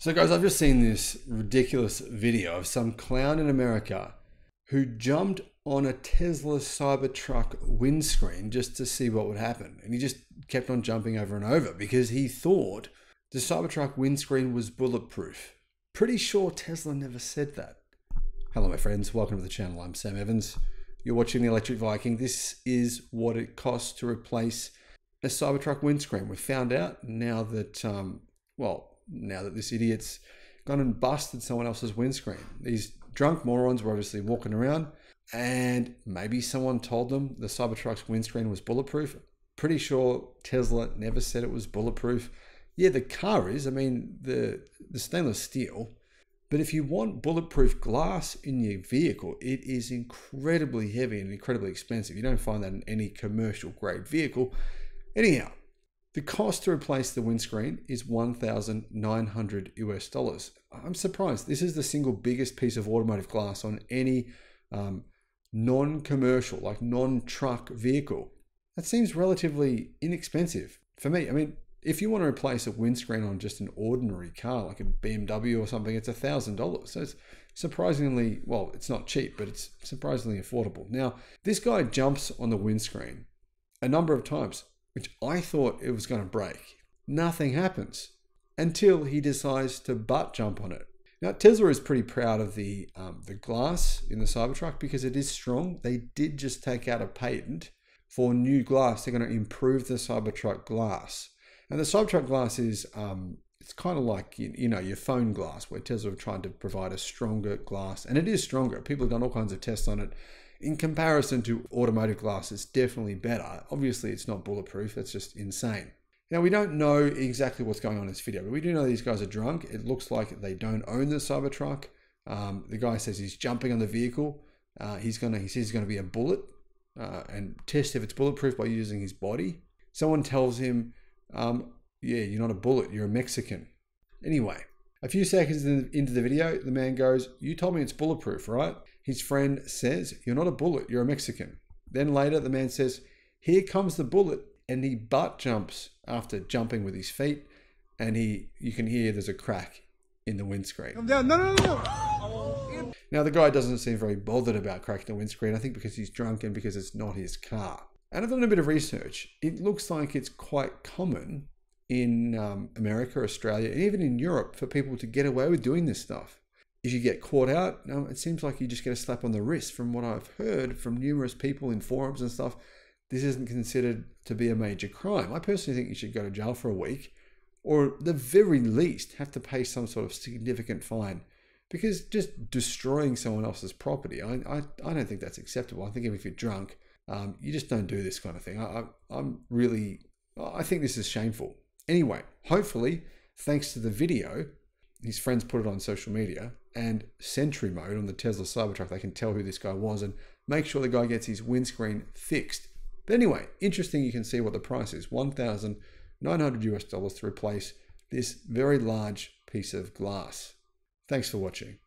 So, guys, I've just seen this ridiculous video of some clown in America who jumped on a Tesla Cybertruck windscreen just to see what would happen. And he just kept on jumping over and over because he thought the Cybertruck windscreen was bulletproof. Pretty sure Tesla never said that. Hello, my friends. Welcome to the channel. I'm Sam Evans. You're watching the Electric Viking. This is what it costs to replace a Cybertruck windscreen. We found out now that, um, well, now that this idiot's gone and busted someone else's windscreen. These drunk morons were obviously walking around and maybe someone told them the Cybertruck's windscreen was bulletproof. Pretty sure Tesla never said it was bulletproof. Yeah, the car is. I mean, the the stainless steel. But if you want bulletproof glass in your vehicle, it is incredibly heavy and incredibly expensive. You don't find that in any commercial grade vehicle. Anyhow, the cost to replace the windscreen is 1,900 US dollars. I'm surprised. This is the single biggest piece of automotive glass on any um, non-commercial, like non-truck vehicle. That seems relatively inexpensive for me. I mean, if you want to replace a windscreen on just an ordinary car, like a BMW or something, it's thousand dollars. So it's surprisingly, well, it's not cheap, but it's surprisingly affordable. Now, this guy jumps on the windscreen a number of times which I thought it was going to break. Nothing happens until he decides to butt jump on it. Now Tesla is pretty proud of the um, the glass in the Cybertruck because it is strong. They did just take out a patent for new glass. They're going to improve the Cybertruck glass, and the Cybertruck glass is um, it's kind of like you, you know your phone glass, where Tesla have tried to provide a stronger glass, and it is stronger. People have done all kinds of tests on it in comparison to automotive glass, it's definitely better. Obviously, it's not bulletproof. That's just insane. Now, we don't know exactly what's going on in this video, but we do know these guys are drunk. It looks like they don't own the Cybertruck. Um, the guy says he's jumping on the vehicle. Uh, he's gonna, he says he's going to be a bullet uh, and test if it's bulletproof by using his body. Someone tells him, um, yeah, you're not a bullet, you're a Mexican. Anyway, a few seconds into the video, the man goes, you told me it's bulletproof, right? His friend says, You're not a bullet, you're a Mexican. Then later, the man says, Here comes the bullet. And he butt jumps after jumping with his feet. And he, you can hear there's a crack in the windscreen. Come down. No, no, no, no. Now, the guy doesn't seem very bothered about cracking the windscreen. I think because he's drunk and because it's not his car. And I've done a bit of research. It looks like it's quite common in um, America, Australia, and even in Europe for people to get away with doing this stuff if you get caught out, no, it seems like you just get a slap on the wrist. From what I've heard from numerous people in forums and stuff, this isn't considered to be a major crime. I personally think you should go to jail for a week, or the very least have to pay some sort of significant fine, because just destroying someone else's property, I, I, I don't think that's acceptable. I think if you're drunk, um, you just don't do this kind of thing. I, I, I'm really, I think this is shameful. Anyway, hopefully, thanks to the video, his friends put it on social media and Sentry mode on the Tesla Cybertruck, they can tell who this guy was and make sure the guy gets his windscreen fixed. But anyway, interesting. You can see what the price is: one thousand nine hundred US dollars to replace this very large piece of glass. Thanks for watching.